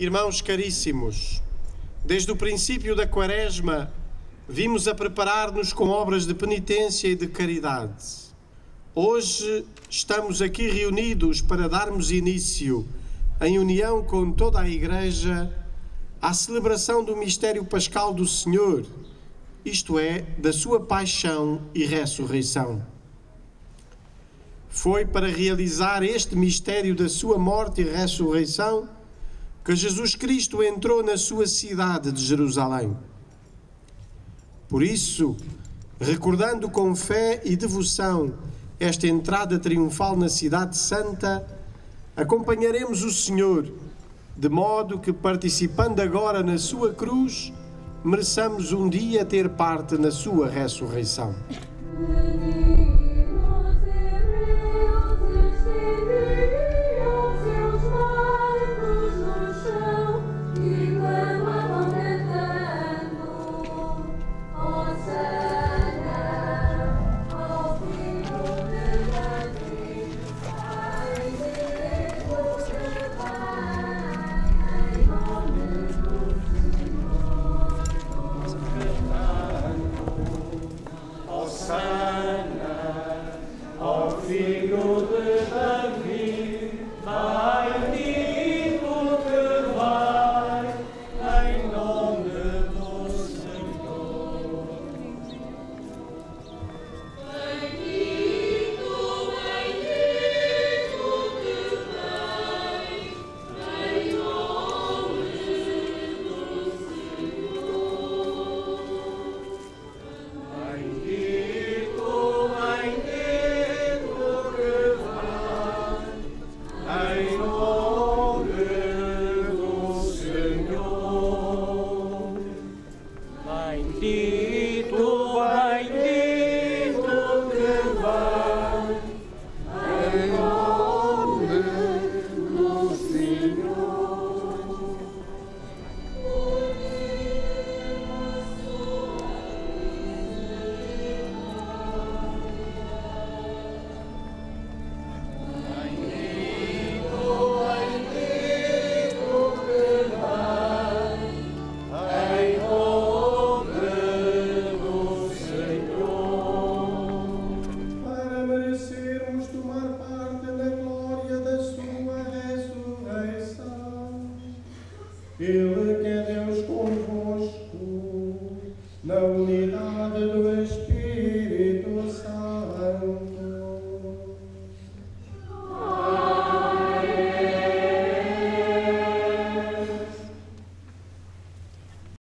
Irmãos caríssimos, desde o princípio da Quaresma, vimos a preparar-nos com obras de penitência e de caridade. Hoje estamos aqui reunidos para darmos início, em união com toda a Igreja, à celebração do mistério pascal do Senhor, isto é, da sua paixão e ressurreição. Foi para realizar este mistério da sua morte e ressurreição que Jesus Cristo entrou na sua cidade de Jerusalém. Por isso, recordando com fé e devoção esta entrada triunfal na Cidade Santa, acompanharemos o Senhor, de modo que, participando agora na sua cruz, mereçamos um dia ter parte na sua ressurreição. Ele que é Deus convosco, não